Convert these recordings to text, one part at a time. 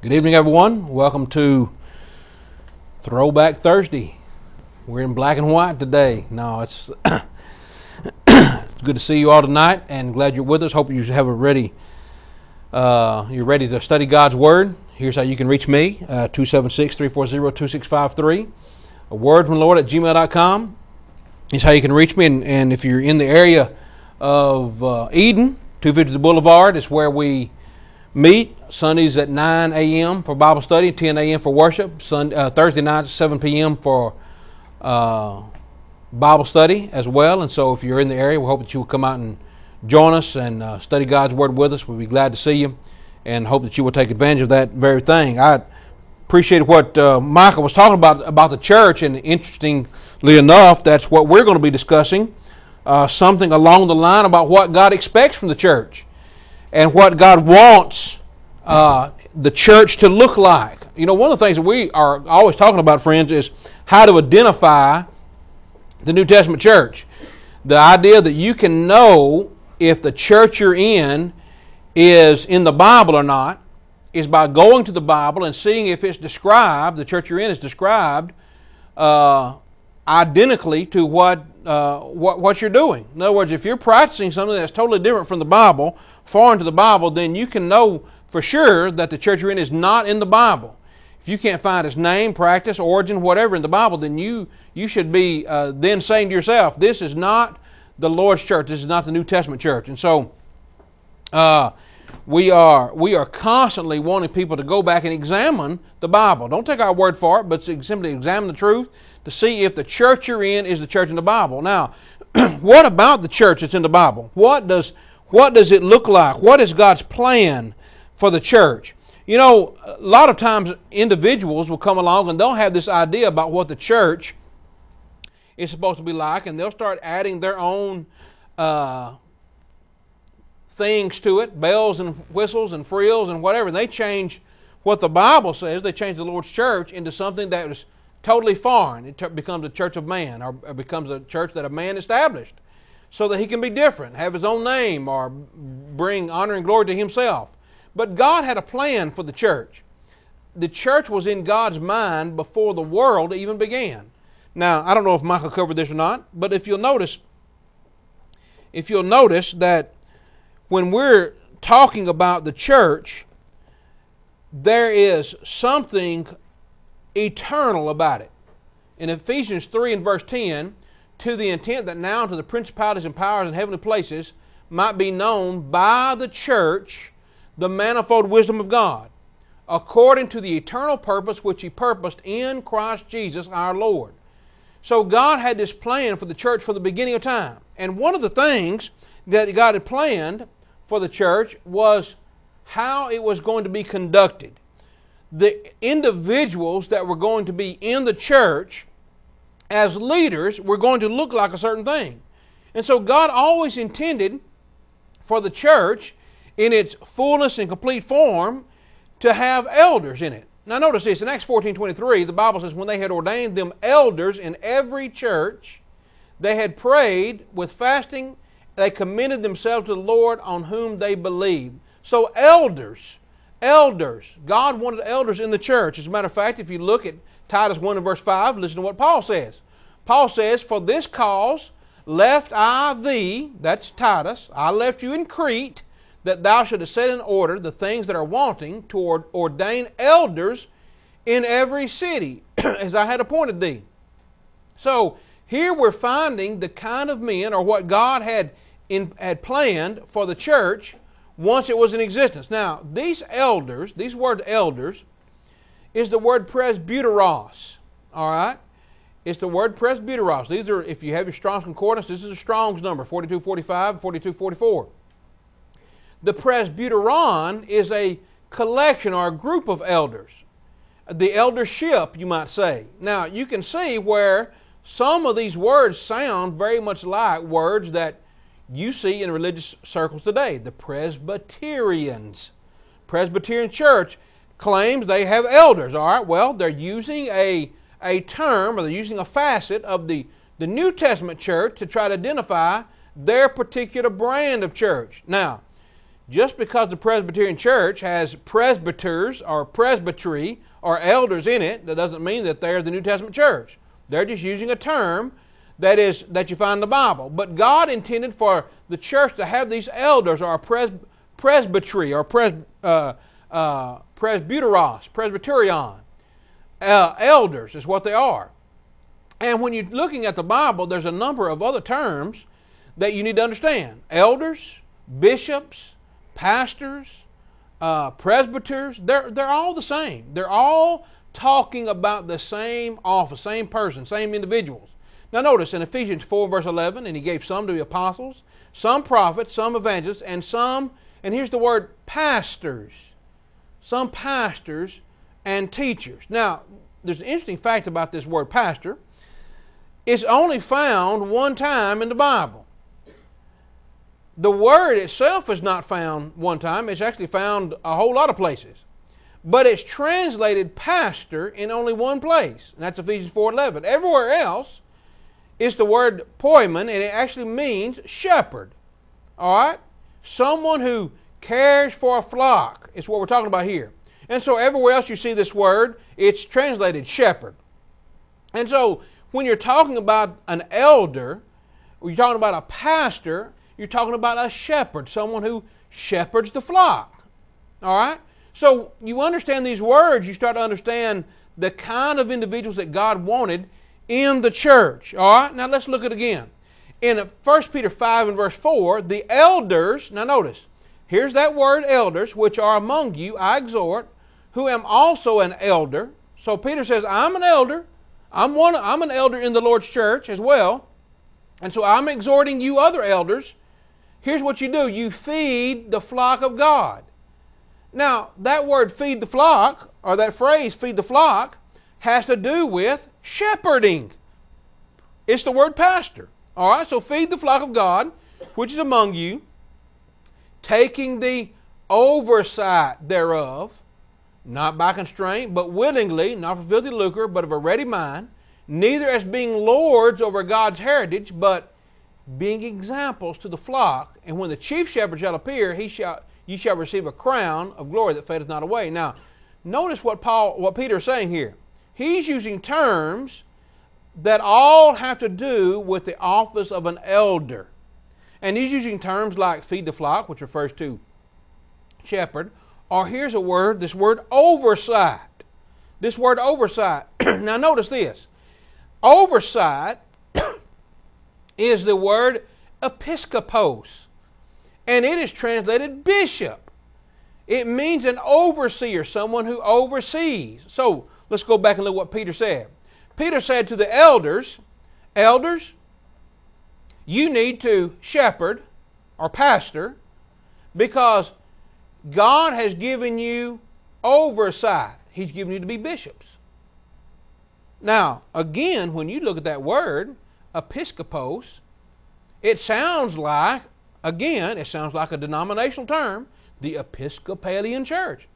Good evening, everyone. Welcome to Throwback Thursday. We're in black and white today. No, it's good to see you all tonight, and glad you're with us. Hope you have a ready. Uh, you're ready to study God's Word. Here's how you can reach me: uh, 276-340-2653. A word from the Lord at gmail.com is how you can reach me. And, and if you're in the area of uh, Eden, 250 Boulevard is where we meet Sundays at 9 a.m. for Bible study, 10 a.m. for worship. Sunday, uh, Thursday nights, 7 p.m. for uh, Bible study as well. And so, if you're in the area, we hope that you will come out and join us and uh, study God's Word with us. We'll be glad to see you and hope that you will take advantage of that very thing. I appreciate what uh, Michael was talking about about the church, and interestingly enough, that's what we're going to be discussing. Uh, something along the line about what God expects from the church and what God wants uh, the church to look like. You know, one of the things that we are always talking about, friends, is how to identify the New Testament church. The idea that you can know if the church you're in is in the Bible or not is by going to the Bible and seeing if it's described, the church you're in is described uh, identically to what, uh, what, what you're doing. In other words, if you're practicing something that's totally different from the Bible, foreign to the Bible, then you can know for sure that the church you're in is not in the Bible. If you can't find its name, practice, origin, whatever in the Bible, then you, you should be uh, then saying to yourself, this is not the Lord's church. This is not the New Testament church. And so, uh, we are we are constantly wanting people to go back and examine the Bible. Don't take our word for it, but simply examine the truth to see if the church you're in is the church in the Bible. Now, what about the church that's in the Bible? What does what does it look like? What is God's plan for the church? You know, a lot of times individuals will come along and they'll have this idea about what the church is supposed to be like, and they'll start adding their own uh, things to it bells and whistles and frills and whatever. And they change what the Bible says, they change the Lord's church into something that is totally foreign. It becomes a church of man, or becomes a church that a man established so that he can be different, have his own name, or bring honor and glory to himself. But God had a plan for the church. The church was in God's mind before the world even began. Now, I don't know if Michael covered this or not, but if you'll notice, if you'll notice that when we're talking about the church, there is something eternal about it. In Ephesians 3 and verse 10, to the intent that now to the principalities and powers in heavenly places might be known by the church the manifold wisdom of God, according to the eternal purpose which He purposed in Christ Jesus our Lord. So God had this plan for the church from the beginning of time. And one of the things that God had planned for the church was how it was going to be conducted. The individuals that were going to be in the church as leaders were going to look like a certain thing. And so God always intended for the church in its fullness and complete form to have elders in it. Now notice this, in Acts 14 23, the Bible says, when they had ordained them elders in every church, they had prayed with fasting, they commended themselves to the Lord on whom they believed. So elders, elders, God wanted elders in the church. As a matter of fact, if you look at Titus 1 and verse 5, listen to what Paul says. Paul says, For this cause left I thee, that's Titus, I left you in Crete, that thou shouldest set in order the things that are wanting to ordain elders in every city, as I had appointed thee. So here we're finding the kind of men, or what God had in, had planned for the church once it was in existence. Now, these elders, these word elders, is the word presbyteros. All right? It's the word presbyteros. These are, if you have your Strong's Concordance, this is a Strong's number, 4245, 4244. The presbyteron is a collection or a group of elders. The eldership, you might say. Now, you can see where some of these words sound very much like words that you see in religious circles today. The Presbyterians. Presbyterian Church claims they have elders. All right, well, they're using a, a term or they're using a facet of the, the New Testament church to try to identify their particular brand of church. Now, just because the Presbyterian Church has presbyters or presbytery or elders in it, that doesn't mean that they're the New Testament church. They're just using a term that is that you find in the Bible. But God intended for the church to have these elders or pres, presbytery or pres, uh, uh, presbyteros, presbyterion. Uh, elders is what they are. And when you're looking at the Bible, there's a number of other terms that you need to understand elders, bishops, pastors, uh, presbyters, they're, they're all the same. They're all talking about the same office, same person, same individuals. Now, notice in Ephesians 4, verse 11, and he gave some to be apostles, some prophets, some evangelists, and some, and here's the word pastors, some pastors and teachers. Now, there's an interesting fact about this word pastor. It's only found one time in the Bible the word itself is not found one time, it's actually found a whole lot of places. But it's translated pastor in only one place, and that's Ephesians 4:11. Everywhere else is the word poimen, and it actually means shepherd. All right? Someone who cares for a flock is what we're talking about here. And so everywhere else you see this word, it's translated shepherd. And so when you're talking about an elder, you're talking about a pastor, you're talking about a shepherd, someone who shepherds the flock. All right? So you understand these words, you start to understand the kind of individuals that God wanted in the church. All right? Now let's look at it again. In 1 Peter 5 and verse 4, the elders, now notice, here's that word elders, which are among you, I exhort, who am also an elder. So Peter says, I'm an elder. I'm one I'm an elder in the Lord's church as well. And so I'm exhorting you other elders here's what you do you feed the flock of God. Now, that word feed the flock, or that phrase feed the flock, has to do with shepherding. It's the word pastor. All right, so feed the flock of God, which is among you, taking the oversight thereof, not by constraint, but willingly, not for filthy lucre, but of a ready mind, neither as being lords over God's heritage, but being examples to the flock. And when the chief shepherd shall appear, he shall, you shall receive a crown of glory that fadeth not away. Now, notice what Paul, what Peter is saying here. He's using terms that all have to do with the office of an elder. And he's using terms like feed the flock, which refers to shepherd, or here's a word, this word oversight. This word oversight. now notice this. Oversight is the word episkopos, and it is translated bishop. It means an overseer, someone who oversees. So let's go back and look what Peter said. Peter said to the elders, Elders, you need to shepherd or pastor because God has given you oversight. He's given you to be bishops. Now, again, when you look at that word, episkopos, it sounds like, again, it sounds like a denominational term, the Episcopalian Church.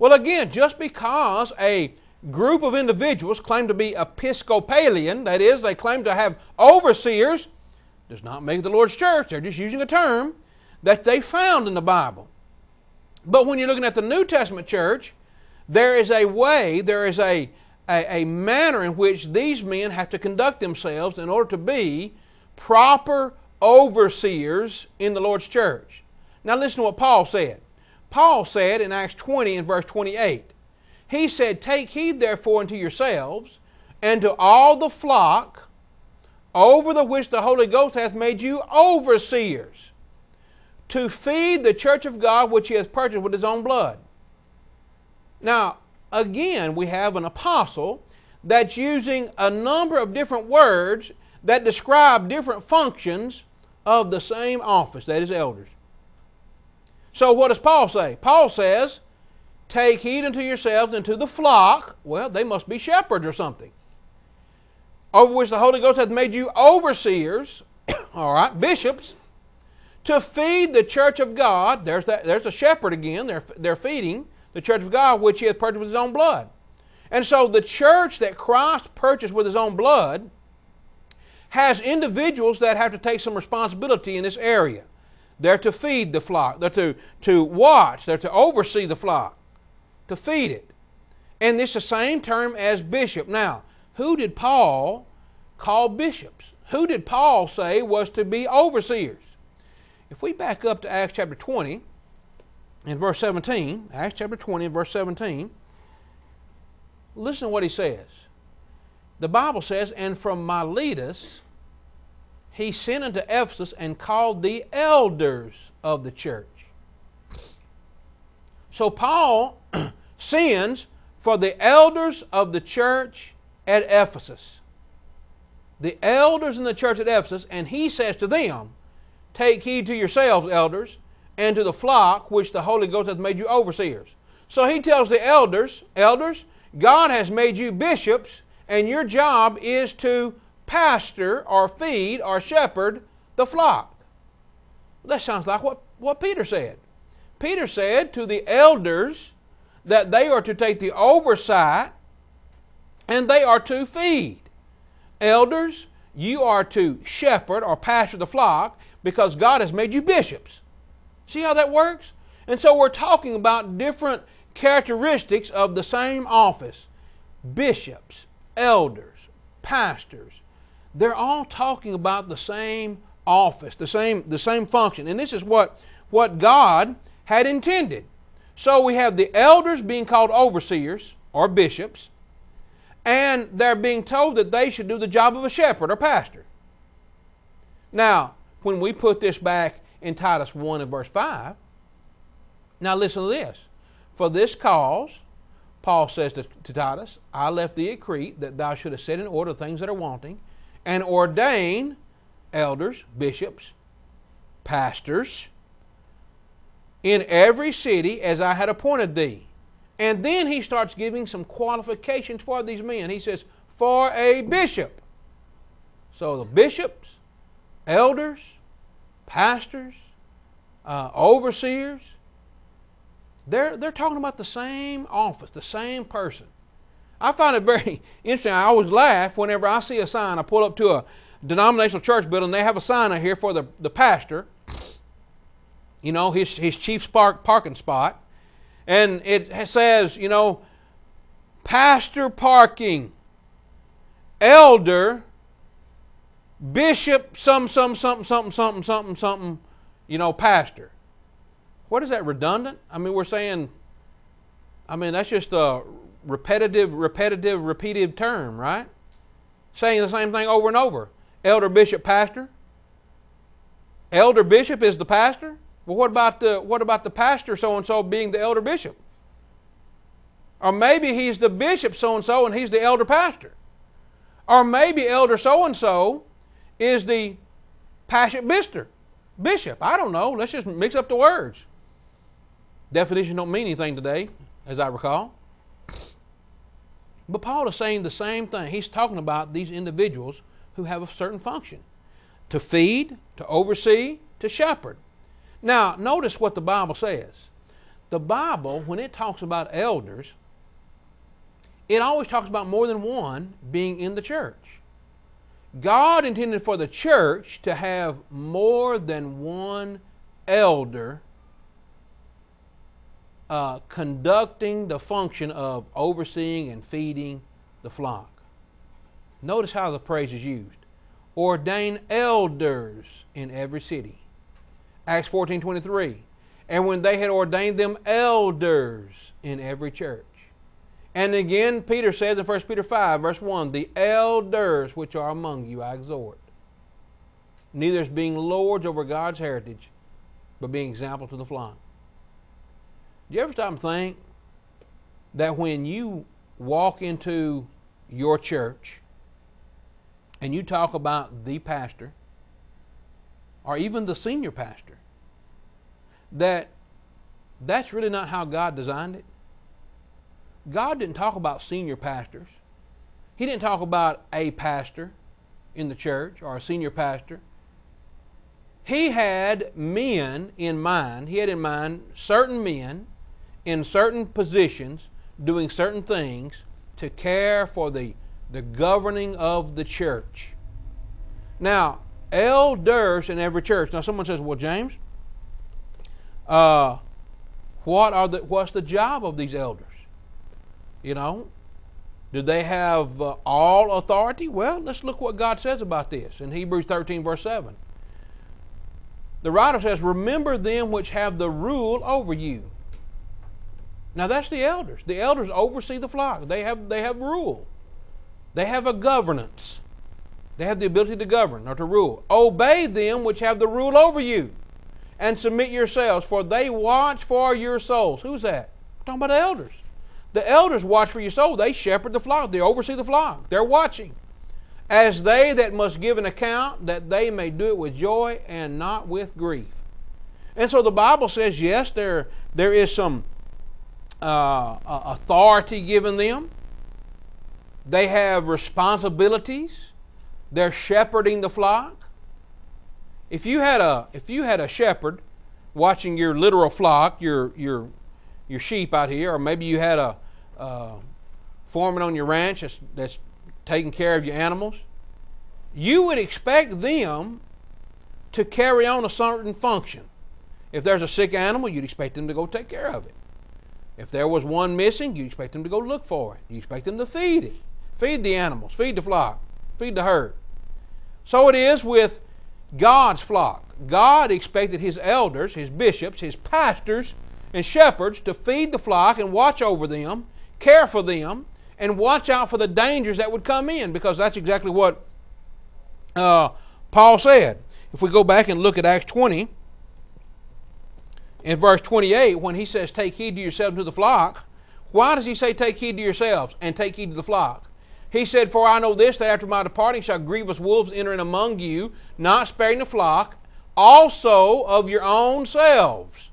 Well, again, just because a group of individuals claim to be Episcopalian, that is, they claim to have overseers, does not make the Lord's church. They're just using a term that they found in the Bible. But when you're looking at the New Testament church, there is a way, there is a, a, a manner in which these men have to conduct themselves in order to be proper overseers in the Lord's church. Now, listen to what Paul said. Paul said in Acts 20 and verse 28, he said, Take heed therefore unto yourselves and to all the flock over the which the Holy Ghost hath made you overseers, to feed the church of God which he has purchased with his own blood. Now, again, we have an apostle that's using a number of different words that describe different functions of the same office, that is, elders. So, what does Paul say? Paul says, Take heed unto yourselves and to the flock. Well, they must be shepherds or something. Over which the Holy Ghost hath made you overseers, all right, bishops, to feed the church of God. There's, that, there's a shepherd again, they're, they're feeding the church of God, which he hath purchased with his own blood. And so the church that Christ purchased with his own blood has individuals that have to take some responsibility in this area. They're to feed the flock. They're to, to watch. They're to oversee the flock, to feed it. And it's the same term as bishop. Now, who did Paul call bishops? Who did Paul say was to be overseers? If we back up to Acts chapter 20, in verse 17, Acts chapter 20, and verse 17, listen to what he says. The Bible says, And from Miletus he sent unto Ephesus and called the elders of the church. So Paul sends for the elders of the church at Ephesus. The elders in the church at Ephesus, and he says to them, Take heed to yourselves, elders, and to the flock which the Holy Ghost hath made you overseers. So he tells the elders, Elders, God has made you bishops, and your job is to pastor or feed or shepherd the flock. That sounds like what, what Peter said. Peter said to the elders that they are to take the oversight and they are to feed. Elders, you are to shepherd or pastor the flock because God has made you bishops. See how that works? And so we're talking about different characteristics of the same office bishops, elders, pastors. They're all talking about the same office, the same, the same function. And this is what, what God had intended. So we have the elders being called overseers or bishops, and they're being told that they should do the job of a shepherd or pastor. Now, when we put this back in Titus 1 and verse 5. Now listen to this. For this cause, Paul says to, to Titus, I left thee at Crete that thou shouldst set in order things that are wanting, and ordain elders, bishops, pastors, in every city as I had appointed thee. And then he starts giving some qualifications for these men. He says, for a bishop. So the bishops, elders, pastors, uh, overseers, they're, they're talking about the same office, the same person. I find it very interesting. I always laugh whenever I see a sign. I pull up to a denominational church building, they have a sign out here for the, the pastor, you know, his, his chief spark parking spot. And it says, you know, pastor parking, elder bishop, some, some, something, something, something, something, something, you know, pastor. What is that redundant? I mean, we're saying, I mean, that's just a repetitive, repetitive, repeated term, right? Saying the same thing over and over. Elder, bishop, pastor. Elder bishop is the pastor. Well, what about the what about the pastor so and so being the elder bishop? Or maybe he's the bishop so and so and he's the elder pastor. Or maybe elder so and so is the passion bishop. Bishop. I don't know. Let's just mix up the words. Definition don't mean anything today, as I recall. But Paul is saying the same thing. He's talking about these individuals who have a certain function to feed, to oversee, to shepherd. Now, notice what the Bible says. The Bible, when it talks about elders, it always talks about more than one being in the church. God intended for the church to have more than one elder uh, conducting the function of overseeing and feeding the flock. Notice how the phrase is used. Ordain elders in every city. Acts 14 23. And when they had ordained them elders in every church. And again, Peter says in 1 Peter 5, verse 1, the elders which are among you I exhort. Neither as being lords over God's heritage, but being example to the flock. Do you ever stop and think that when you walk into your church and you talk about the pastor, or even the senior pastor, that that's really not how God designed it? God didn't talk about senior pastors. He didn't talk about a pastor in the church or a senior pastor. He had men in mind, he had in mind certain men in certain positions doing certain things to care for the, the governing of the church. Now, elders in every church. Now, someone says, well, James, Uh, what are the, what's the job of these elders? You know, do they have uh, all authority? Well, let's look what God says about this in Hebrews 13, verse 7. The writer says, Remember them which have the rule over you. Now that's the elders. The elders oversee the flock. They have, they have rule. They have a governance. They have the ability to govern or to rule. Obey them which have the rule over you, and submit yourselves, for they watch for your souls. Who's that? We're talking about the elders. The elders watch for your soul. They shepherd the flock. They oversee the flock. They're watching. As they that must give an account, that they may do it with joy and not with grief. And so the Bible says, yes, there, there is some uh, authority given them. They have responsibilities. They're shepherding the flock. If you had a if you had a shepherd watching your literal flock, your your your sheep out here, or maybe you had a uh, foreman on your ranch that's, that's taking care of your animals, you would expect them to carry on a certain function. If there's a sick animal, you'd expect them to go take care of it. If there was one missing, you'd expect them to go look for it. You expect them to feed it, feed the animals, feed the flock, feed the herd. So it is with God's flock. God expected his elders, his bishops, his pastors, and shepherds to feed the flock and watch over them, care for them, and watch out for the dangers that would come in, because that's exactly what uh, Paul said. If we go back and look at Acts 20, in verse 28, when he says, Take heed to yourselves and to the flock, why does he say, Take heed to yourselves and take heed to the flock? He said, For I know this, that after my departing shall grievous wolves enter in among you, not sparing the flock, also of your own selves.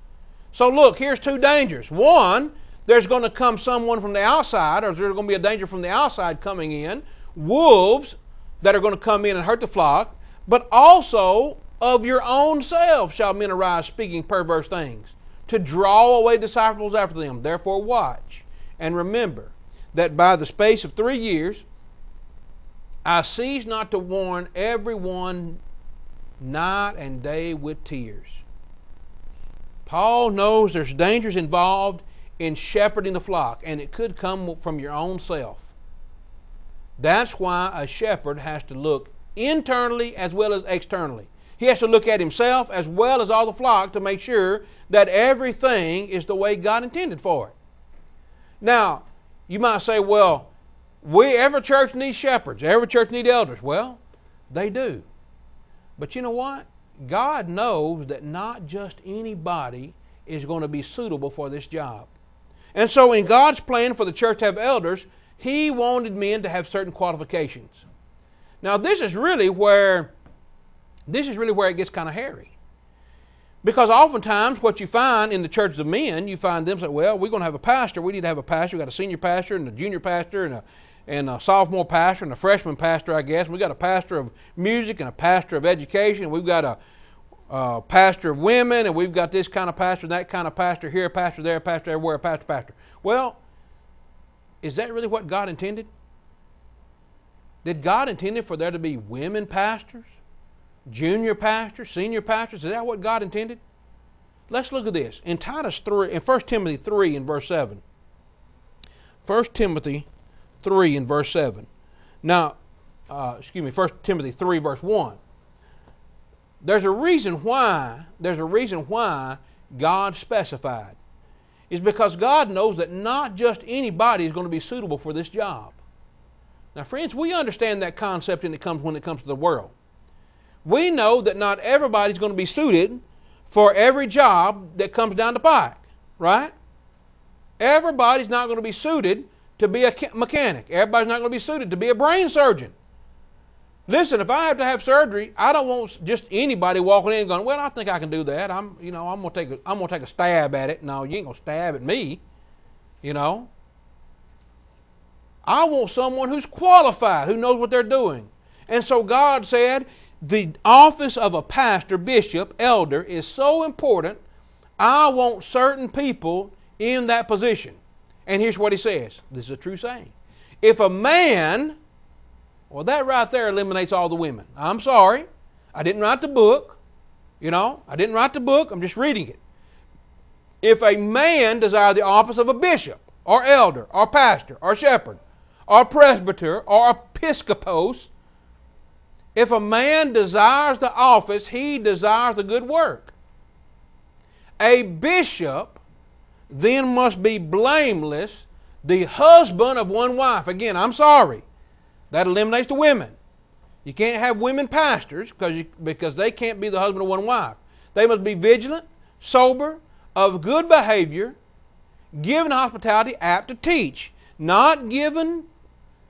So look, here's two dangers. One, there's going to come someone from the outside, or there's going to be a danger from the outside coming in, wolves that are going to come in and hurt the flock, but also of your own selves shall men arise speaking perverse things, to draw away disciples after them. Therefore, watch and remember that by the space of three years I cease not to warn everyone night and day with tears. Paul knows there's dangers involved in shepherding the flock, and it could come from your own self. That's why a shepherd has to look internally as well as externally. He has to look at himself as well as all the flock to make sure that everything is the way God intended for it. Now, you might say, well, we every church needs shepherds, every church needs elders. Well, they do. But you know what? God knows that not just anybody is going to be suitable for this job. And so in God's plan for the church to have elders, he wanted men to have certain qualifications. Now this is really where this is really where it gets kind of hairy. Because oftentimes, what you find in the churches of men, you find them say, well, we're going to have a pastor. We need to have a pastor. We've got a senior pastor and a junior pastor and a, and a sophomore pastor and a freshman pastor, I guess. we've got a pastor of music and a pastor of education. We've got a, a pastor of women and we've got this kind of pastor, and that kind of pastor, here a pastor, there a pastor, everywhere a pastor, pastor. Well, is that really what God intended? Did God intend for there to be women pastors? Junior pastors, senior pastors. Is that what God intended? Let's look at this. In Titus 3, in 1 Timothy 3 in verse 7. 1 Timothy 3 in verse 7. Now, uh, excuse me, 1 Timothy 3 verse 1. There's a reason why, there's a reason why God specified. Is because God knows that not just anybody is going to be suitable for this job. Now, friends, we understand that concept when it comes when it comes to the world we know that not everybody's going to be suited for every job that comes down the pike, right? Everybody's not going to be suited to be a mechanic. Everybody's not going to be suited to be a brain surgeon. Listen, if I have to have surgery, I don't want just anybody walking in and going, "Well, I think I can do that." I'm, you know, I'm gonna take a, I'm gonna take a stab at it. No, you ain't gonna stab at me. You know. I want someone who's qualified, who knows what they're doing. And so God said, the office of a pastor, bishop, elder is so important. I want certain people in that position. And here's what he says this is a true saying. If a man, well, that right there eliminates all the women. I'm sorry. I didn't write the book. You know, I didn't write the book. I'm just reading it. If a man desire the office of a bishop, or elder, or pastor, or shepherd, or presbyter, or episcopos, if a man desires the office, he desires the good work. A bishop then must be blameless, the husband of one wife. Again, I'm sorry. That eliminates the women. You can't have women pastors because, you, because they can't be the husband of one wife. They must be vigilant, sober, of good behavior, given hospitality, apt to teach, not given,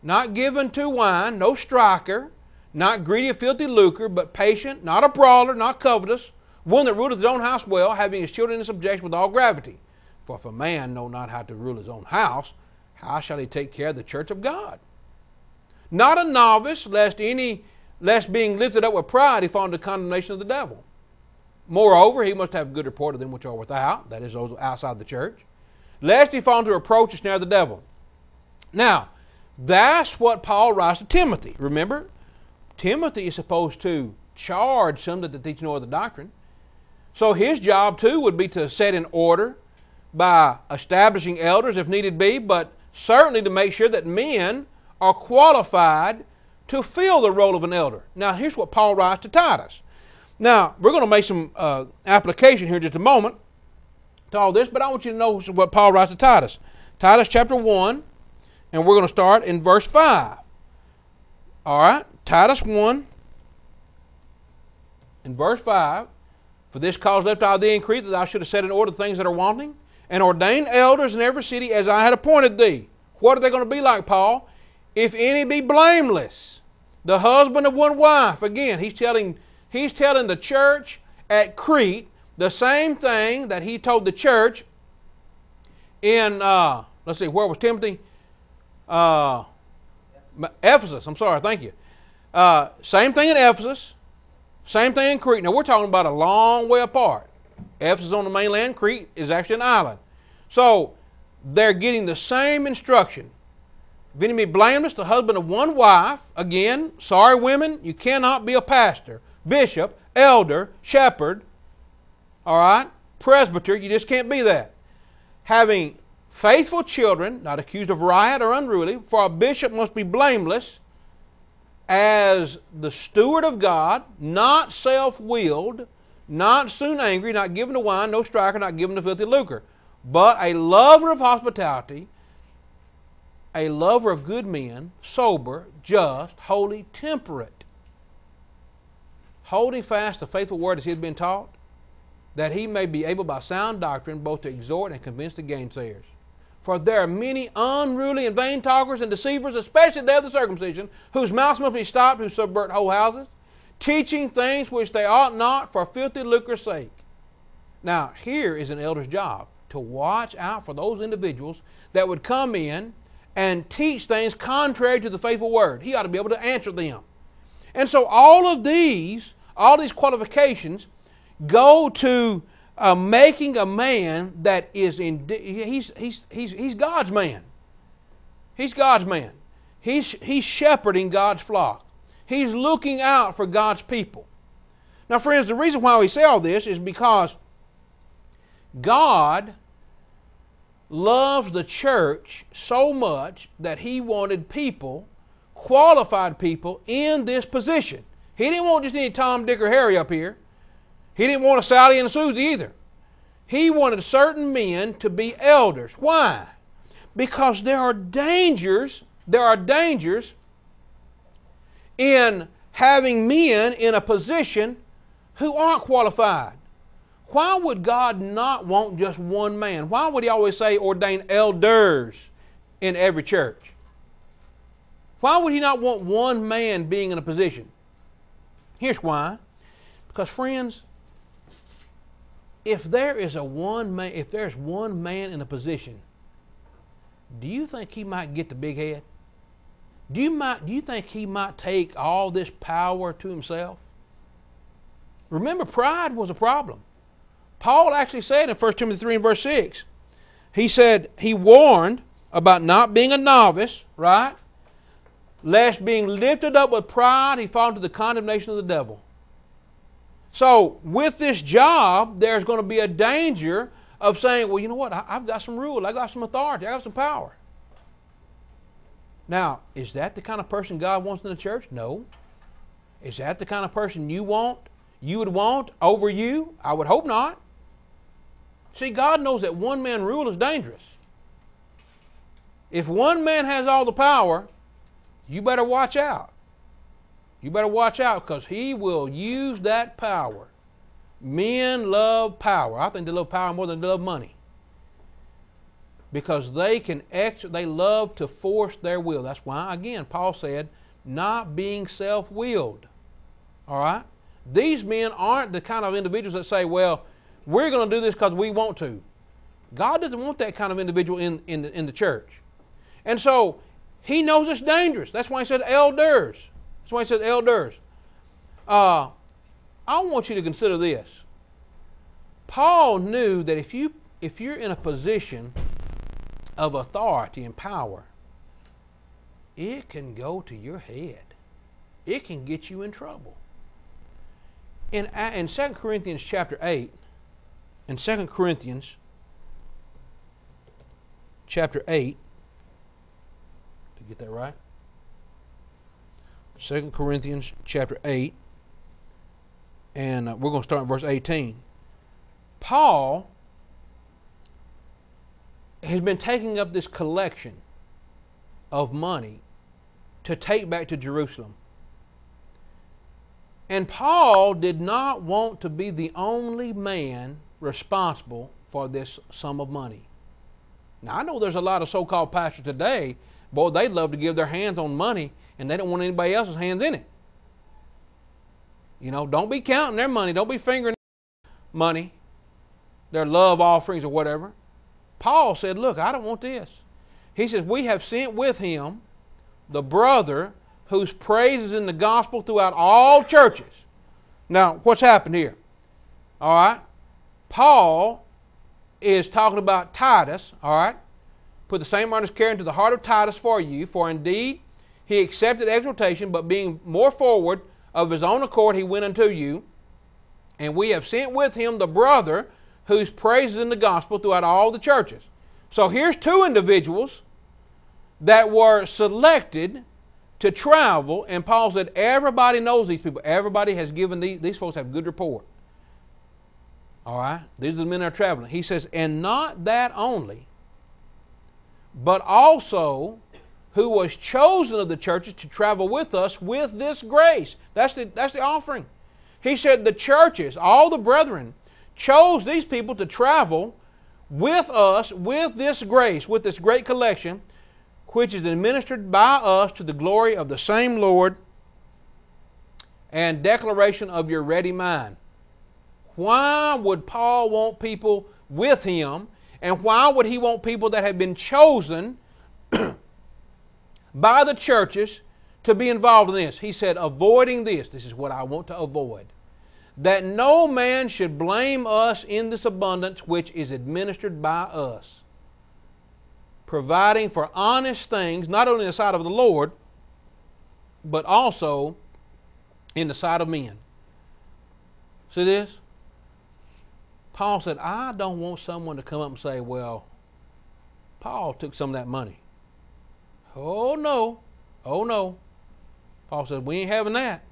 not given to wine, no striker, not greedy of filthy lucre, but patient, not a brawler, not covetous, one that ruleth his own house well, having his children in subjection with all gravity. For if a man know not how to rule his own house, how shall he take care of the church of God? Not a novice, lest any lest being lifted up with pride he fall into condemnation of the devil. Moreover, he must have good report of them which are without, that is, those outside the church, lest he fall into reproach and snare the devil. Now, that's what Paul writes to Timothy. Remember, Timothy is supposed to charge some that teach no other doctrine. So his job too would be to set in order by establishing elders if needed be, but certainly to make sure that men are qualified to fill the role of an elder. Now, here's what Paul writes to Titus. Now, we're going to make some uh, application here in just a moment to all this, but I want you to know what Paul writes to Titus. Titus chapter 1, and we're going to start in verse 5. All right? Titus 1 in verse 5 For this cause left I thee in Crete, that I should have set in order the things that are wanting, and ordained elders in every city as I had appointed thee. What are they going to be like, Paul? If any be blameless, the husband of one wife. Again, he's telling, he's telling the church at Crete the same thing that he told the church in, uh, let's see, where was Timothy? Uh, Ephesus. I'm sorry, thank you. Uh, same thing in Ephesus, same thing in Crete. Now we're talking about a long way apart. Ephesus on the mainland, Crete is actually an island. So they're getting the same instruction. If any be blameless, the husband of one wife, again, sorry women, you cannot be a pastor, bishop, elder, shepherd, all right, presbyter, you just can't be that. Having faithful children, not accused of riot or unruly, for a bishop must be blameless as the steward of God, not self willed, not soon angry, not given to wine, no striker, not given to filthy lucre, but a lover of hospitality, a lover of good men, sober, just, holy, temperate, holding fast the faithful word as he had been taught, that he may be able by sound doctrine both to exhort and convince the gainsayers. For there are many unruly and vain talkers and deceivers, especially they of the circumcision, whose mouths must be stopped, who subvert whole houses, teaching things which they ought not for filthy lucre's sake. Now, here is an elder's job to watch out for those individuals that would come in and teach things contrary to the faithful word. He ought to be able to answer them. And so, all of these, all these qualifications, go to uh, making a man that is in he's, he's, he's, he's God's man. He's God's man. He's, he's shepherding God's flock. He's looking out for God's people. Now, friends, the reason why we say all this is because God loves the church so much that He wanted people, qualified people, in this position. He didn't want just any Tom, Dick, or Harry up here. He didn't want a Sally and a Susie either. He wanted certain men to be elders. Why? Because there are dangers, there are dangers in having men in a position who aren't qualified. Why would God not want just one man? Why would He always say ordain elders in every church? Why would He not want one man being in a position? Here's why. Because, friends, if there is a one man, if there's one man in a position, do you think he might get the big head? Do you might do you think he might take all this power to himself? Remember, pride was a problem. Paul actually said in 1 Timothy 3 and verse 6, he said, he warned about not being a novice, right? Lest being lifted up with pride, he fall into the condemnation of the devil. So, with this job, there's going to be a danger of saying, well, you know what? I, have got some rule. I got some authority. I got some power. Now, is that the kind of person God wants in the church? No. Is that the kind of person you want, you would want over you? I would hope not. See, God knows that one man rule is dangerous. If one man has all the power, you better watch out. You better watch out because he will use that power. Men love power. I think they love power more than they love money. Because they can ex- they love to force their will. That's why, again, Paul said, not being self willed. All right? These men aren't the kind of individuals that say, well, we're going to do this because we want to. God doesn't want that kind of individual in, in, the, in the church. And so he knows it's dangerous. That's why he said elders. He said elders. Uh, I want you to consider this. Paul knew that if you if you're in a position of authority and power, it can go to your head. It can get you in trouble. In, in 2 Corinthians chapter 8, in 2 Corinthians chapter 8, to get that right, 2 Corinthians chapter 8, and uh, we're going to start in verse 18. Paul has been taking up this collection of money to take back to Jerusalem. And Paul did not want to be the only man responsible for this sum of money. Now, I know there's a lot of so called pastors today, boy, they'd love to give their hands on money and they don't want anybody else's hands in it. You know, don't be counting their money, don't be fingering money, their love offerings or whatever. Paul said, Look, I don't want this. He says, We have sent with him the brother whose praise is in the gospel throughout all churches. Now, what's happened here? All right? Paul is talking about Titus, all right? Put the same earnest care into the heart of Titus for you, for indeed he accepted exhortation, but being more forward of his own accord, he went unto you. And we have sent with him the brother whose praise is in the gospel throughout all the churches. So here's two individuals that were selected to travel, and Paul said everybody knows these people. Everybody has given these, these folks have good report. All right? These are the men that are traveling. He says, and not that only, but also who was chosen of the churches to travel with us with this grace. That's the, that's the offering. He said the churches, all the brethren, chose these people to travel with us with this grace, with this great collection, which is administered by us to the glory of the same Lord and declaration of your ready mind. Why would Paul want people with him? And why would he want people that have been chosen by the churches to be involved in this. He said, avoiding this, this is what I want to avoid, that no man should blame us in this abundance which is administered by us, providing for honest things, not only in the sight of the Lord, but also in the sight of men. See this? Paul said, I don't want someone to come up and say, well, Paul took some of that money. Oh no. Oh no. Paul says, We ain't having that.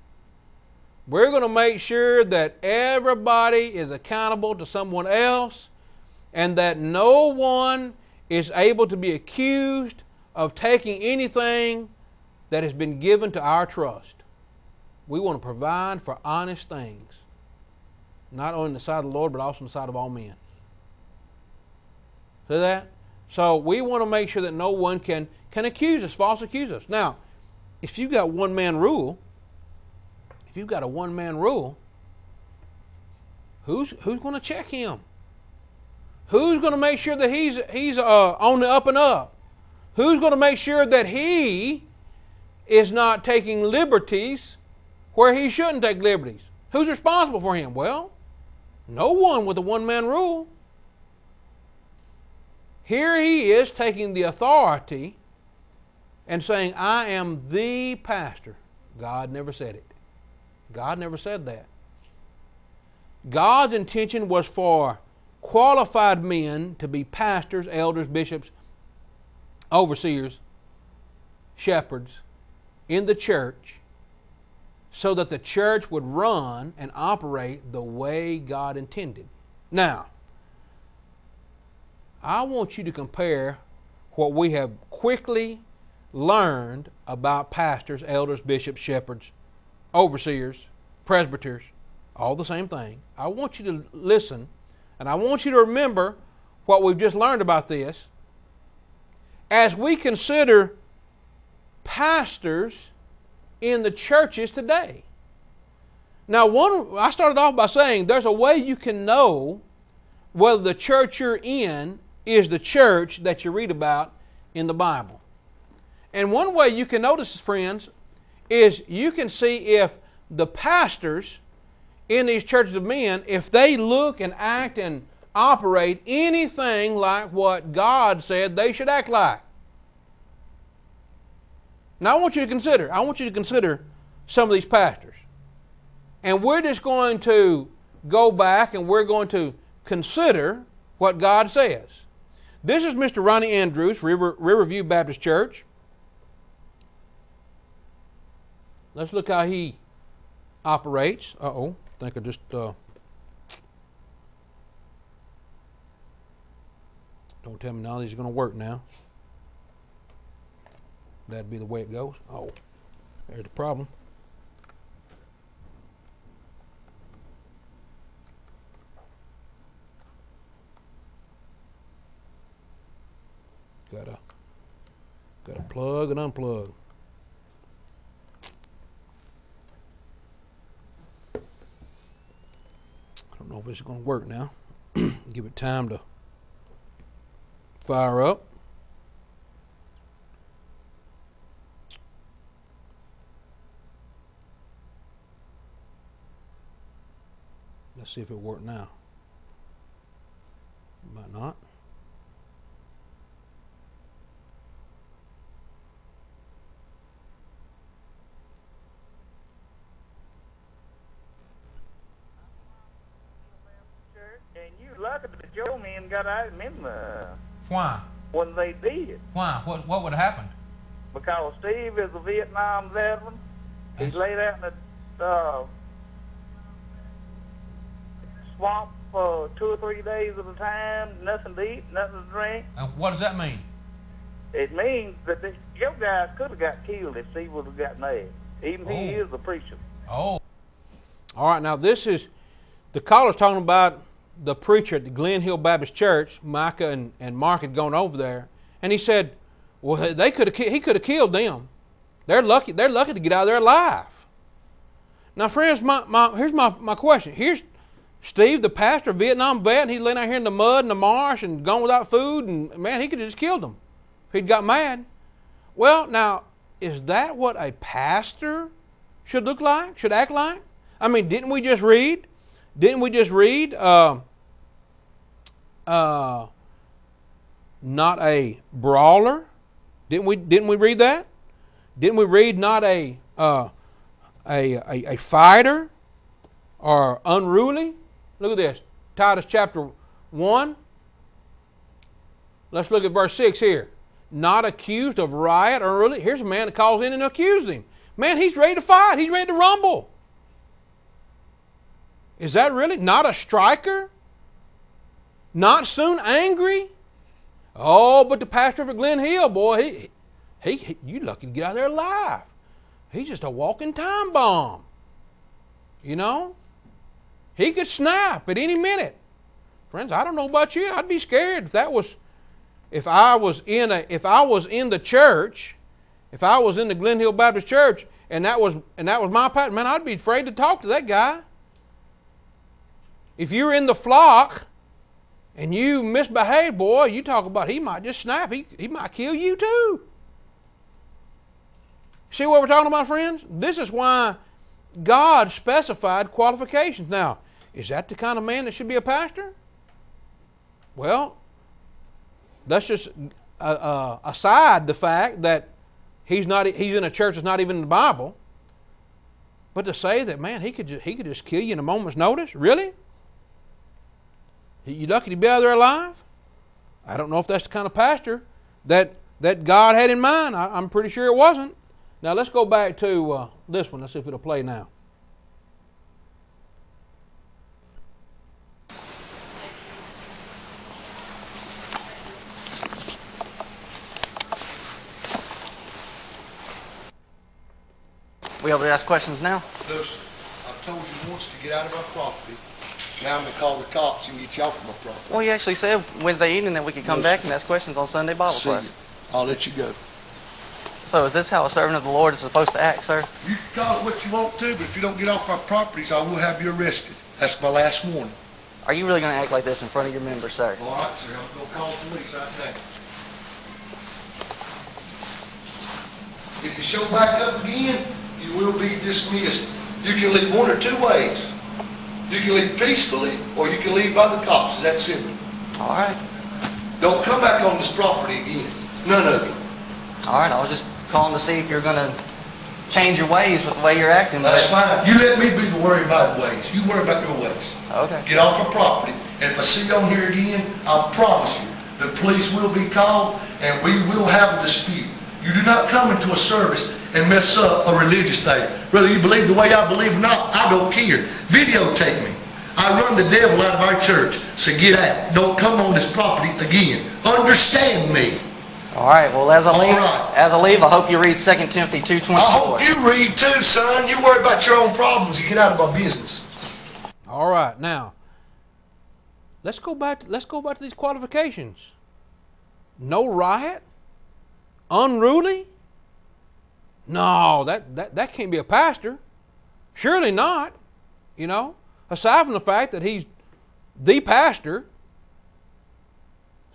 We're going to make sure that everybody is accountable to someone else and that no one is able to be accused of taking anything that has been given to our trust. We want to provide for honest things, not only on the side of the Lord, but also on the side of all men. See that? So we want to make sure that no one can can accuse us, false accuse us. Now, if you've got one man rule, if you've got a one man rule, who's who's going to check him? Who's going to make sure that he's he's uh, on the up and up? Who's going to make sure that he is not taking liberties where he shouldn't take liberties? Who's responsible for him? Well, no one with a one man rule. Here he is taking the authority and saying, I am the pastor. God never said it. God never said that. God's intention was for qualified men to be pastors, elders, bishops, overseers, shepherds in the church so that the church would run and operate the way God intended. Now, I want you to compare what we have quickly learned about pastors, elders, bishops, shepherds, overseers, presbyters, all the same thing. I want you to listen and I want you to remember what we've just learned about this as we consider pastors in the churches today. Now, one I started off by saying there's a way you can know whether the church you're in is the church that you read about in the Bible. And one way you can notice, friends, is you can see if the pastors in these churches of men, if they look and act and operate anything like what God said they should act like. Now, I want you to consider, I want you to consider some of these pastors. And we're just going to go back and we're going to consider what God says. This is Mr. Ronnie Andrews, River, Riverview Baptist Church. Let's look how he operates. Uh oh think I just uh, don't tell me now these are going to work now. That'd be the way it goes. Oh, there's the problem. Gotta gotta plug and unplug. I don't know if it's going to work now. Give it time to fire up. Let's see if it worked now. Might not. lucky the Joe men got out of them. Uh, Why? When they did. Why? What What would have happened? Because Steve is a Vietnam veteran. He laid out in the uh, swamp for two or three days at a time, nothing to eat, nothing to drink. And what does that mean? It means that the, your guy could have got killed if Steve would have got mad. Even oh. he is a preacher. Oh. All right, now this is the caller's talking about the preacher at the Glen Hill Baptist Church, Micah and, and Mark had gone over there, and he said, "Well, they could have he could have killed them. They're lucky. They're lucky to get out of there alive." Now, friends, my, my here's my, my question. Here's Steve, the pastor, Vietnam vet, and he's laying out here in the mud and the marsh and gone without food, and man, he could have just killed them he'd got mad. Well, now, is that what a pastor should look like? Should act like? I mean, didn't we just read didn't we just read? Uh, uh, not a brawler. Didn't we? Didn't we read that? Didn't we read not a uh, a, a, a fighter or unruly? Look at this, Titus chapter one. Let's look at verse six here. Not accused of riot or unruly. Here's a man that calls in and accuses him. Man, he's ready to fight. He's ready to rumble. Is that really not a striker? Not soon angry? Oh, but the pastor of Glen Hill, boy, he, he, he, you lucky to get out there alive. He's just a walking time bomb. You know? He could snap at any minute. Friends, I don't know about you. I'd be scared if that was if I was in a if I was in the church, if I was in the Glen Hill Baptist Church and that was and that was my pastor, man, I'd be afraid to talk to that guy. If you're in the flock and you misbehave, boy, you talk about he might just snap. He, he might kill you too. See what we're talking about, friends? This is why God specified qualifications. Now, is that the kind of man that should be a pastor? Well, let's just uh, uh, aside the fact that he's not he's in a church that's not even in the Bible. But to say that man he could just, he could just kill you in a moment's notice, really? You lucky to be out there alive? I don't know if that's the kind of pastor that that God had in mind. I, am pretty sure it wasn't. Now let's go back to uh, this one. Let's see if it'll play now. We able to ask questions now? No, sir. I've told you once to get out of my property. Now I'm gonna call the cops and get y'all from my property. Well, you actually said Wednesday evening that we could come No, back sir. and ask questions on Sunday Bible See class. you. I'll let you go. So is this how a servant of the Lord is supposed to act, sir? You can call it what you want to, but if you don't get off our properties, I will have you arrested. That's my last warning. Are you really going to act like this in front of your members, sir? All right, sir. I'm gonna call the police right now. If you show back up again, you will be dismissed. You can leave one or two ways. You can leave peacefully, or you can leave by the cops. It's that simple. All right. Don't come back on this property again. None of you. All right. I was just calling to see if you're going to change your ways with the way you're acting. That's fine. You let me be the worry about ways. You worry about your ways. Okay. Get off our property. And if I see you on here again, I promise you, the police will be called and we will have a dispute. You do not come into a service and mess up a religious thing. Whether you believe the way I believe or not, I don't care. Videotape me. I run the devil out of our church. So get out. Don't come on this property again. Understand me. All right. Well, as I All leave, right. as I leave, I hope you read 2 Timothy 2.24. I hope you read too, son. You worry about your own problems. You get out of my business. All right, now let's go back. To, let's go back to these qualifications. No riot, unruly. No, that, that that can't be a pastor. Surely not. You know, aside from the fact that he's the pastor.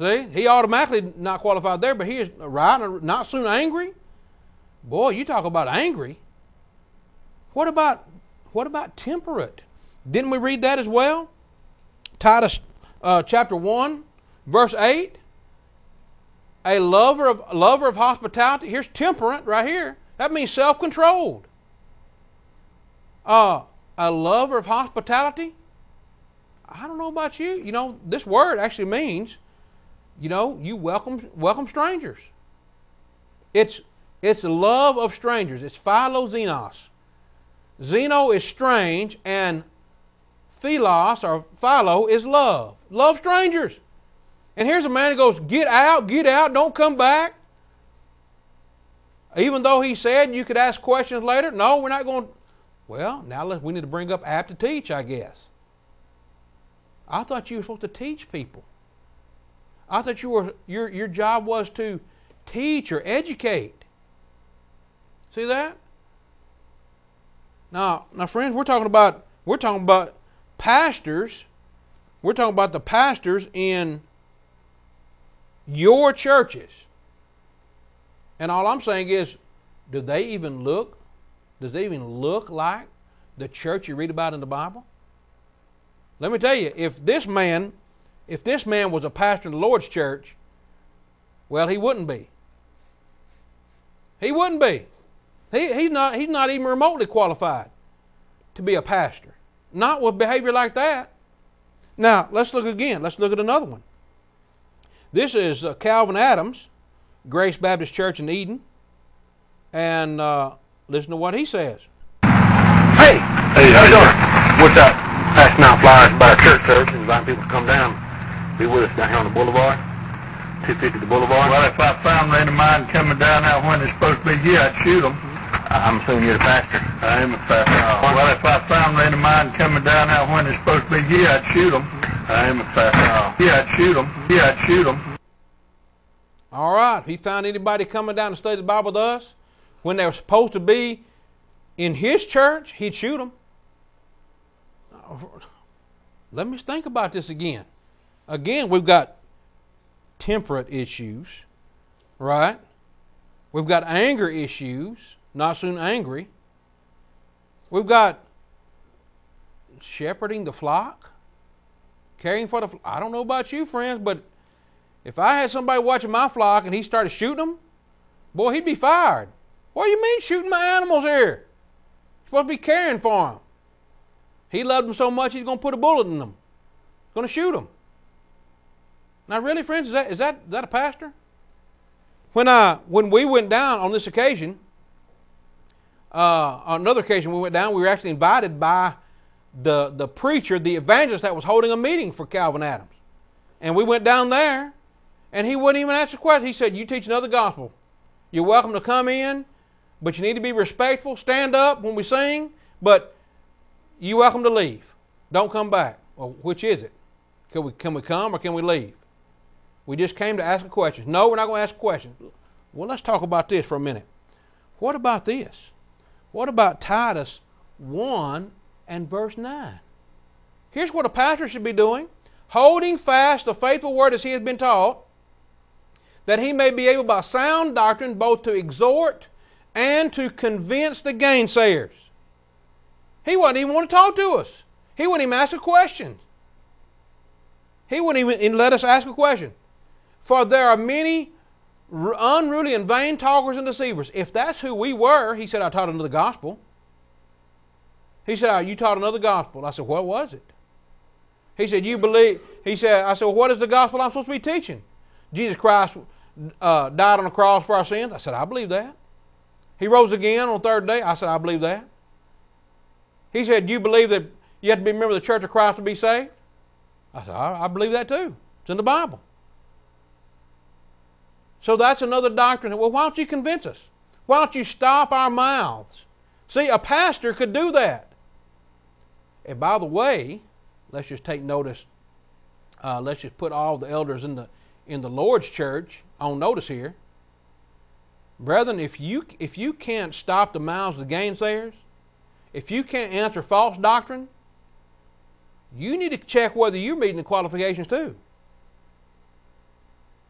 See, he automatically not qualified there, but he is right, not soon angry. Boy, you talk about angry. What about what about temperate? Didn't we read that as well? Titus uh, chapter one, verse eight. A lover of lover of hospitality. Here's temperate right here. That means self-controlled. Uh, a lover of hospitality. I don't know about you. You know, this word actually means, you know, you welcome welcome strangers. It's it's love of strangers. It's philoxenos. Xeno is strange, and philos or philo is love. Love strangers. And here's a man who goes, Get out, get out, don't come back. Even though he said you could ask questions later, no, we're not going. Well, now let, we need to bring up apt to teach, I guess. I thought you were supposed to teach people. I thought you were your your job was to teach or educate. See that? Now, now, friends, we're talking about we're talking about pastors. We're talking about the pastors in your churches. And all I'm saying is, do they even look? Does they even look like the church you read about in the Bible? Let me tell you, if this man, if this man was a pastor in the Lord's church, well, he wouldn't be. He wouldn't be. He, he's, not, he's not even remotely qualified to be a pastor. Not with behavior like that. Now, let's look again. Let's look at another one. This is uh, Calvin Adams, Grace Baptist Church in Eden. And uh, listen to what he says. Hey, hey, how you doing? What's up? Passing out flyers about our church service, inviting people to come down, be with us down here on the boulevard, 250 the boulevard. Well, if I found any of mine coming down out when they're supposed to be here, I'd shoot them. I'm assuming you're the pastor. I am a pastor. Well, if I found any of mine coming down out when they're supposed to be here, I'd shoot them. I am a pastor. Yeah, I'd shoot them. Yeah, I'd shoot them. All right. He found anybody coming down to study the Bible with us when they were supposed to be in his church, he'd shoot them. Let me think about this again. Again, we've got temperate issues, right? We've got anger issues, not soon angry. We've got shepherding the flock, caring for the flock. I don't know about you, friends, but if I had somebody watching my flock and he started shooting them, boy, he'd be fired. What do you mean shooting my animals here? You're supposed to be caring for them. He loved them so much he's going to put a bullet in them. He's going to shoot them. Now, really, friends, is that, is that, is that a pastor? When, I, when we went down on this occasion, uh, on another occasion we went down, we were actually invited by the, the preacher, the evangelist that was holding a meeting for Calvin Adams. And we went down there, and he wouldn't even answer questions. He said, You teach another gospel. You're welcome to come in, but you need to be respectful. Stand up when we sing, but you're welcome to leave. Don't come back. Well, which is it? Can we, can we come or can we leave? We just came to ask a question. No, we're not going to ask a question. Well, let's talk about this for a minute. What about this? What about Titus 1 and verse 9? Here's what a pastor should be doing holding fast the faithful word as he has been taught, that he may be able by sound doctrine both to exhort and to convince the gainsayers. He wouldn't even want to talk to us. He wouldn't even ask a question. He wouldn't even let us ask a question. For there are many unruly and vain talkers and deceivers. If that's who we were, he said, I taught another gospel. He said, oh, You taught another gospel. I said, What was it? He said, You believe. He said, I said, Well, what is the gospel I'm supposed to be teaching? Jesus Christ uh, died on the cross for our sins. I said, I believe that. He rose again on the third day. I said, I believe that. He said, You believe that you have to be a member of the Church of Christ to be saved? I said, I, I believe that too. It's in the Bible. So that's another doctrine. Well, why don't you convince us? Why don't you stop our mouths? See, a pastor could do that. And by the way, let's just take notice. Uh, let's just put all the elders in the in the Lord's church on notice here. Brethren, if you if you can't stop the mouths of the gainsayers, if you can't answer false doctrine, you need to check whether you're meeting the qualifications too.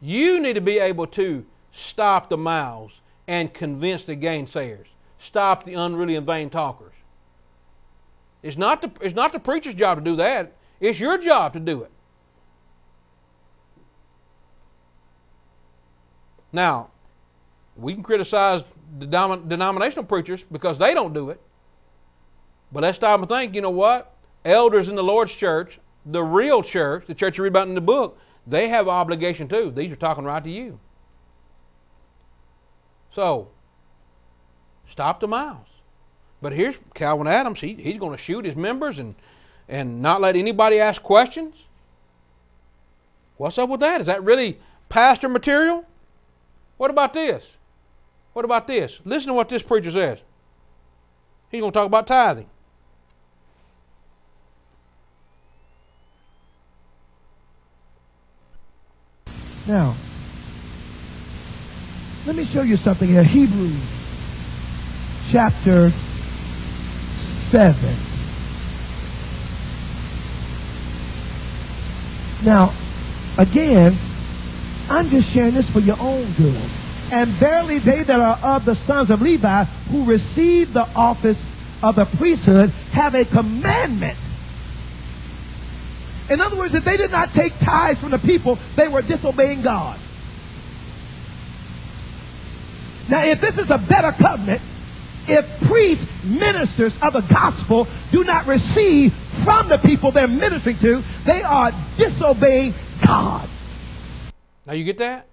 You need to be able to stop the mouths and convince the gainsayers. Stop the unruly and vain talkers. It's not the, it's not the preacher's job to do that. It's your job to do it. Now, we can criticize the denominational preachers because they don't do it. But let's stop and think, you know what? Elders in the Lord's church, the real church, the church you read about in the book, they have obligation too. These are talking right to you. So, stop the mouths. But here's Calvin Adams. He, he's going to shoot his members and, and not let anybody ask questions. What's up with that? Is that really pastor material? What about this? What about this? Listen to what this preacher says. He's going to talk about tithing. Now, let me show you something here. Hebrews chapter 7. Now, again, I'm just sharing this for your own good. And verily they that are of the sons of Levi who receive the office of the priesthood have a commandment in other words, if they did not take tithes from the people, they were disobeying God. Now, if this is a better covenant, if priests, ministers of the gospel do not receive from the people they're ministering to, they are disobeying God. Now, you get that?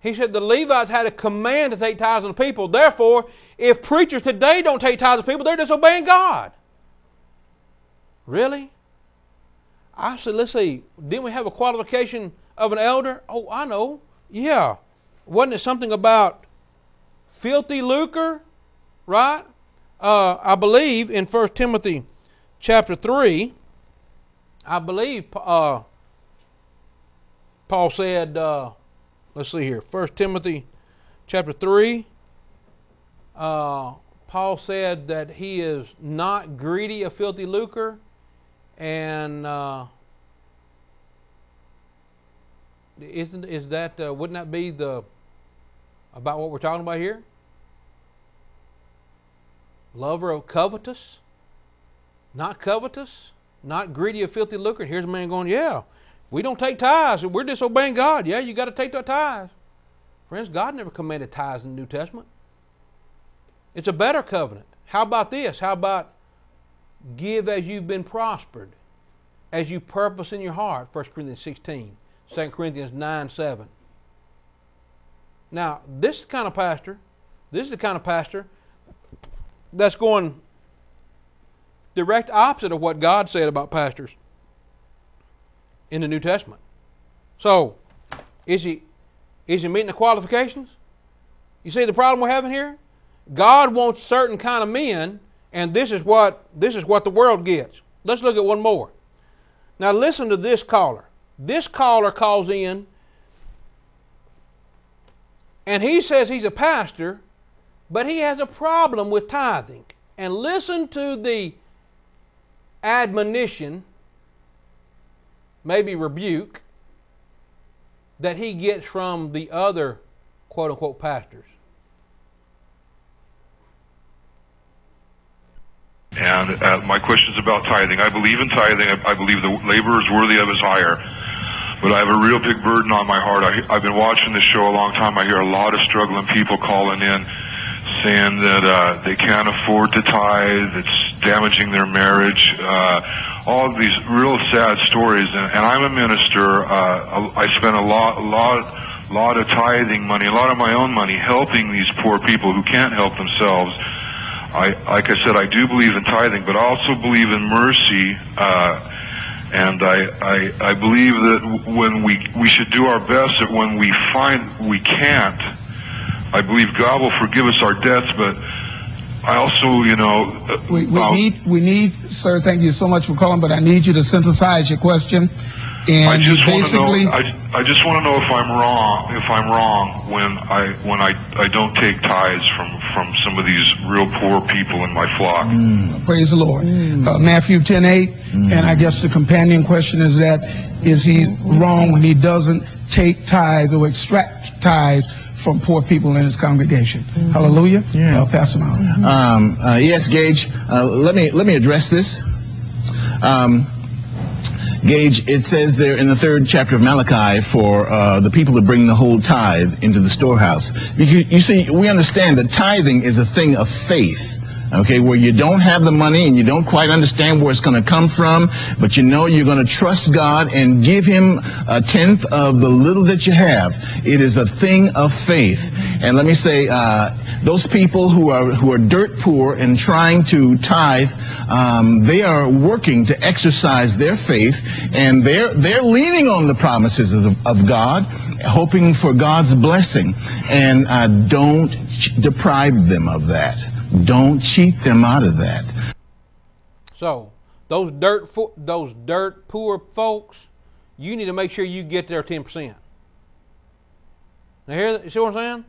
He said the Levites had a command to take tithes of the people. Therefore, if preachers today don't take tithes from people, they're disobeying God. Really? I said, let's see, didn't we have a qualification of an elder? Oh, I know. Yeah. Wasn't it something about filthy lucre? Right? Uh, I believe in 1 Timothy chapter 3, I believe uh, Paul said, uh, let's see here, 1 Timothy chapter 3, uh, Paul said that he is not greedy of filthy lucre and uh, isn't is that uh, wouldn't that be the about what we're talking about here? Lover of covetous, not covetous, not greedy of filthy lucre. And here's a man going, yeah, we don't take tithes. We're disobeying God. Yeah, you got to take the tithes. Friends, God never commanded tithes in the New Testament. It's a better covenant. How about this? How about give as you've been prospered, as you purpose in your heart, 1 Corinthians 16. 2 Corinthians 9 7. Now, this is the kind of pastor, this is the kind of pastor that's going direct opposite of what God said about pastors in the New Testament. So, is he is he meeting the qualifications? You see the problem we're having here? God wants certain kind of men, and this is what this is what the world gets. Let's look at one more. Now listen to this caller. This caller calls in and he says he's a pastor, but he has a problem with tithing. And listen to the admonition, maybe rebuke, that he gets from the other quote unquote pastors. And uh, my question is about tithing. I believe in tithing. I, believe the laborer is worthy of his hire. But I have a real big burden on my heart. I, I've been watching this show a long time. I hear a lot of struggling people calling in saying that uh, they can't afford to tithe. It's damaging their marriage. Uh, all these real sad stories. And, and I'm a minister. Uh, I spend a lot, a lot, lot of tithing money, a lot of my own money, helping these poor people who can't help themselves. I, like I said, I do believe in tithing, but I also believe in mercy. Uh, and I, I, I believe that when we, we should do our best that when we find we can't, I believe God will forgive us our debts, but I also, you know, uh, We, we um, need, we need, sir, thank you so much for calling, but I need you to synthesize your question. And I just want to basically, know. I, I just want to know if I'm wrong. If I'm wrong when I when I, I don't take tithes from from some of these real poor people in my flock. Mm. praise the Lord. Uh, Matthew 10, 8, and I guess the companion question is that, is he wrong when he doesn't take tithes or extract tithes from poor people in his congregation? Hallelujah. Yeah. Uh, pass them out. Um, uh, yes, Gage. Uh, let me let me address this. Um, Gage, it says there in the third chapter of Malachi for uh, the people to bring the whole tithe into the storehouse. You, you see, we understand that tithing is a thing of faith. Okay, where you don't have the money and you don't quite understand where it's going to come from, but you know you're going to trust God and give Him a tenth of the little that you have. It is a thing of faith. And let me say, uh, those people who are who are dirt poor and trying to tithe, um, they are working to exercise their faith, and they're they're leaning on the promises of, of God, hoping for God's blessing, and uh, don't deprive them of that. Don't cheat them out of that. So those dirt those dirt poor folks, you need to make sure you get their ten percent. Now here, you see what I'm saying?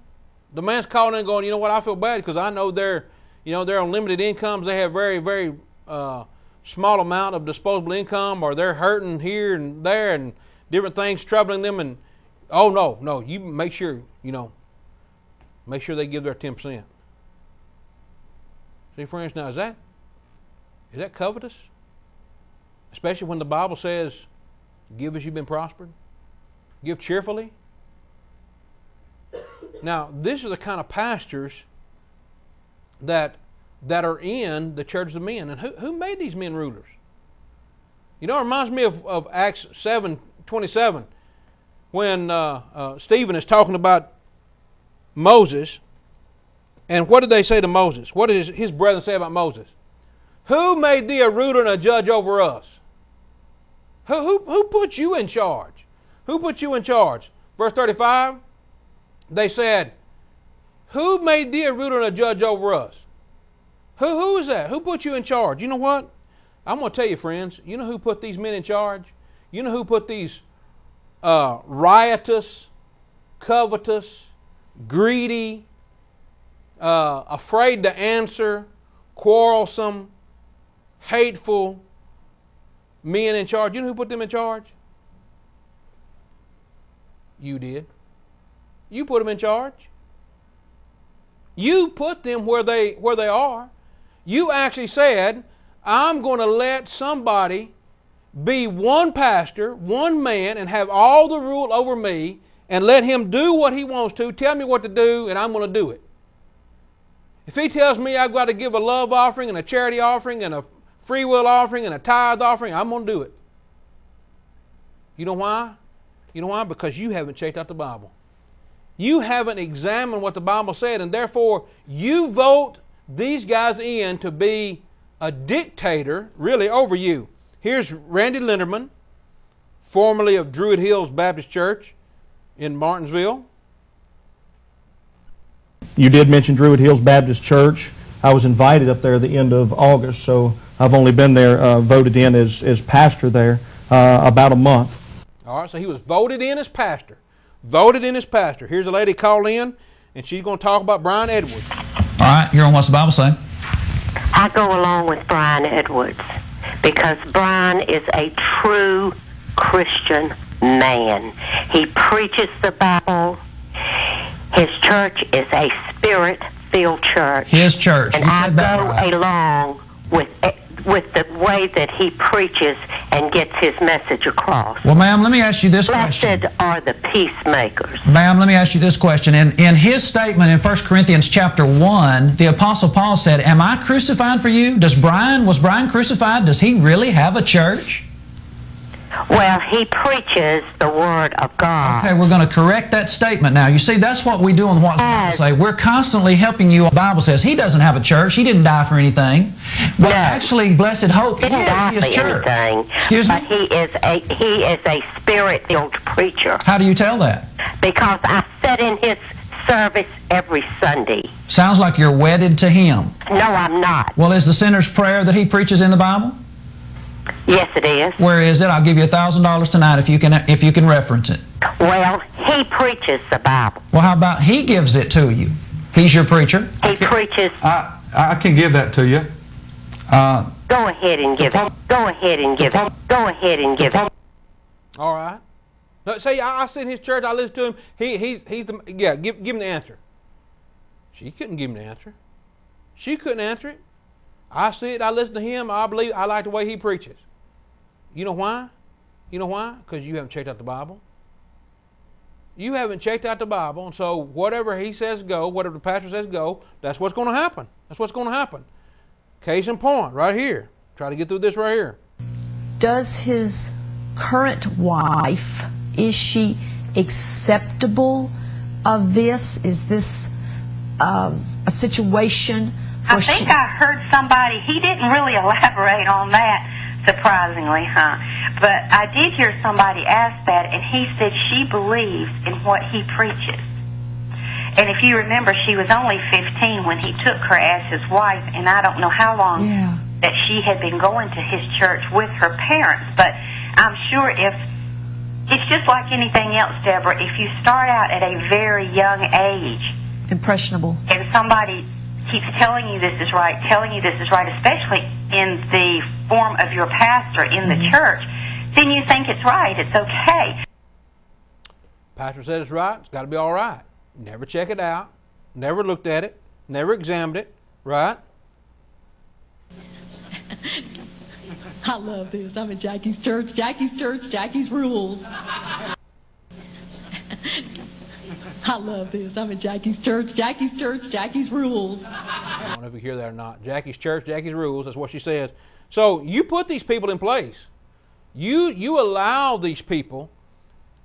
The man's calling in, going, you know what? I feel bad because I know they're, you know, they're on limited incomes. They have very very uh, small amount of disposable income, or they're hurting here and there, and different things troubling them. And oh no, no, you make sure you know, make sure they give their ten percent. See, friends, now is that is that covetous? Especially when the Bible says, "Give as you've been prospered, give cheerfully." Now, these are the kind of pastors that that are in the church of men, and who who made these men rulers? You know, it reminds me of, of Acts seven twenty seven, when uh, uh, Stephen is talking about Moses, and what did they say to Moses? What did his, brethren say about Moses? Who made thee a ruler and a judge over us? Who, who, who put you in charge? Who put you in charge? Verse 35, they said, Who made thee a ruler and a judge over us? Who, who is that? Who put you in charge? You know what? I'm going to tell you, friends, you know who put these men in charge? You know who put these uh, riotous, covetous, greedy, uh, afraid to answer, quarrelsome, hateful men in charge. You know who put them in charge? You did. You put them in charge. You put them where they where they are. You actually said, "I'm going to let somebody be one pastor, one man, and have all the rule over me, and let him do what he wants to. Tell me what to do, and I'm going to do it." If he tells me I've got to give a love offering and a charity offering and a free will offering and a tithe offering, I'm going to do it. You know why? You know why? Because you haven't checked out the Bible. You haven't examined what the Bible said, and therefore you vote these guys in to be a dictator, really, over you. Here's Randy Linderman, formerly of Druid Hills Baptist Church in Martinsville. You did mention Druid Hills Baptist Church. I was invited up there at the end of August, so I've only been there, uh, voted in as, as pastor there uh, about a month. All right, so he was voted in as pastor. Voted in as pastor. Here's a lady called in, and she's going to talk about Brian Edwards. All right, here on What's the Bible Say? I go along with Brian Edwards because Brian is a true Christian man. He preaches the Bible. His church is a spirit filled church. His church. And You I that go right. along with eh, with the way that he preaches and gets his message across. Well, ma'am, let me ask you this Blessed question. are the peacemakers. Ma'am, let me ask you this question. In, in his statement in 1 Corinthians chapter 1, the Apostle Paul said, Am I crucified for you? Does Brian, was Brian crucified? Does he really have a church? Well, he preaches the word of God. Okay, we're going to correct that statement now. You see, that's what we do on What's the Bible Say. We're constantly helping you. The Bible says he doesn't have a church. He didn't die for anything. But actually, Blessed Hope Didn't is his church. anything. Excuse me? But he is a he is a spirit-filled preacher How do you tell that? because I sit in his service every Sunday. Sounds like you're wedded to him. No, I'm not. Well, is the sinner's prayer that he preaches in the Bible? Yes, it is. Where is it? I'll give you a thousand dollars tonight if you can if you can reference it. Well, he preaches the Bible. Well, how about he gives it to you? He's your preacher. He preaches. I, I can give that to you. Uh, Go ahead and give it. Go ahead and give it. Go ahead and give it. All right. No, see, I, I sit in his church. I listen to him. He, he's, he's the yeah. Give, give him the answer. She couldn't give him the answer. She couldn't answer it. I see it. I listen to him. I believe. I like the way he preaches. You know why? You know why? Because you haven't checked out the Bible. You haven't checked out the Bible, and so whatever he says go, whatever the pastor says go, that's what's going to happen. That's what's going to happen. Case in point, right here. Try to get through this right here. Does his current wife, is she acceptable of this? Is this um, a situation I think I heard somebody, he didn't really elaborate on that, surprisingly, huh? But I did hear somebody ask that, and he said she believes in what he preaches. And if you remember, she was only 15 when he took her as his wife, and I don't know how long that she had been going to his church with her parents. But I'm sure if it's just like anything else, Deborah, if you start out at a very young age, impressionable? and somebody keeps telling you this is right, telling you this is right, especially in the form of your pastor in the mm-hmm. church, then you think it's right. It's okay. Pastor said it's right. It's got to be all right. Never check it out. Never looked at it. Never examined it. Right? I love this. I'm in Jackie's church. Jackie's church. Jackie's rules. I love this. I'm in Jackie's church. Jackie's church. Jackie's rules. I don't know if you hear that or not. Jackie's church, Jackie's rules. That's what she says. So you put these people in place. You you allow these people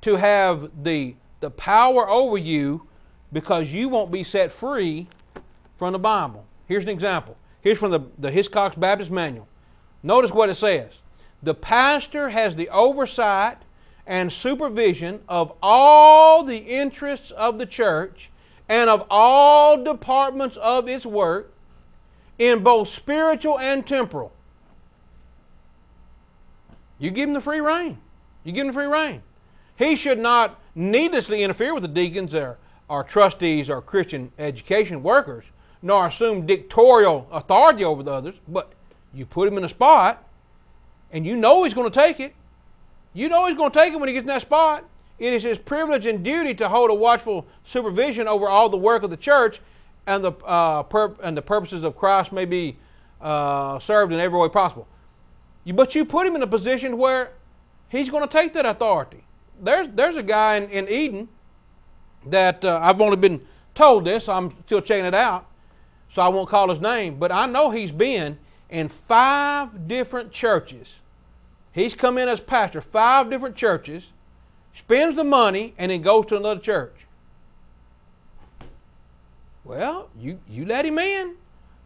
to have the the power over you because you won't be set free from the Bible. Here's an example. Here's from the, the Hiscox Baptist Manual. Notice what it says. The pastor has the oversight and supervision of all the interests of the church and of all departments of its work in both spiritual and temporal. You give him the free reign. You give him the free reign. He should not needlessly interfere with the deacons or, or trustees or Christian education workers, nor assume dictatorial authority over the others, but you put him in a spot and you know he's going to take it. You know he's going to take it when he gets in that spot. It is his privilege and duty to hold a watchful supervision over all the work of the church, and the uh, pur- and the purposes of Christ may be uh, served in every way possible. You, but you put him in a position where he's going to take that authority. There's there's a guy in, in Eden that uh, I've only been told this. I'm still checking it out, so I won't call his name. But I know he's been in five different churches. He's come in as pastor, five different churches, spends the money, and then goes to another church. Well, you, you let him in.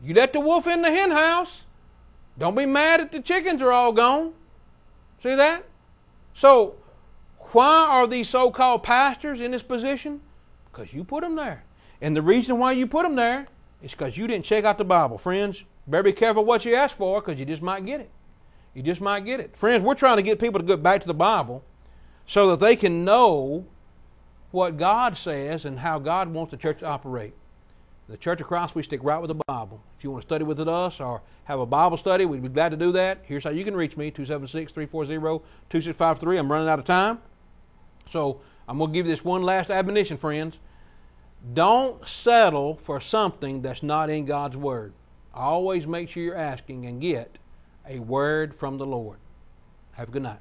You let the wolf in the hen house. Don't be mad that the chickens are all gone. See that? So, why are these so called pastors in this position? Because you put them there. And the reason why you put them there is because you didn't check out the Bible. Friends, better be careful what you ask for because you just might get it. You just might get it. Friends, we're trying to get people to go back to the Bible so that they can know what God says and how God wants the church to operate. The Church of Christ, we stick right with the Bible. If you want to study with us or have a Bible study, we'd be glad to do that. Here's how you can reach me 276 340 2653. I'm running out of time. So I'm going to give you this one last admonition, friends. Don't settle for something that's not in God's Word. Always make sure you're asking and get a word from the Lord. Have a good night.